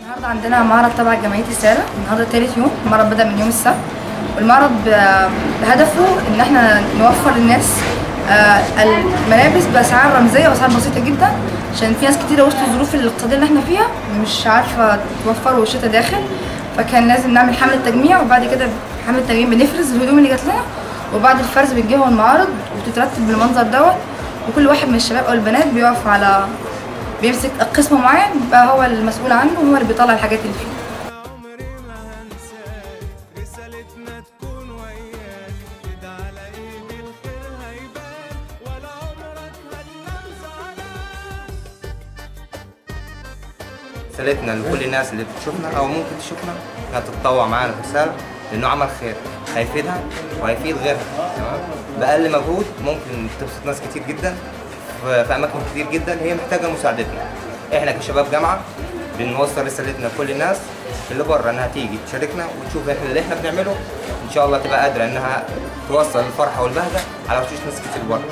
النهارده عندنا معرض تبع جمعية الساله النهارده تالت يوم المعرض بدأ من يوم السبت. والمعرض بهدفه إن إحنا نوفر للناس آه، الملابس بأسعار رمزية وأسعار بسيطة جدا عشان في ناس كتيرة وسط الظروف الاقتصادية اللي إحنا فيها مش عارفة توفر والشتا داخل. فكان لازم نعمل حملة تجميع وبعد كده حملة تجميع بنفرز الهدوم اللي جات لنا وبعد الفرز بنجيبها المعارض وتترتب بالمنظر دوت وكل واحد من الشباب أو البنات بيقف على بيمسك قسم معين بيبقى هو المسؤول عنه وهو اللي بيطلع الحاجات اللي فيه. رسالتنا لكل الناس اللي بتشوفنا أو ممكن تشوفنا إنها تتطوع معانا في رساله لأنه عمل خير. هيفيدها وهيفيد غيرها تمام؟ بأقل مجهود ممكن تبسط ناس كتير جدا في أماكن كتير جدا هي محتاجة مساعدتنا. إحنا كشباب جامعة بنوصل رسالتنا لكل الناس اللي بره إنها تيجي تشاركنا وتشوف إحنا اللي إحنا بنعمله. إن شاء الله تبقى قادرة إنها توصل الفرحة والبهجة على وشوش ناس كتير بره.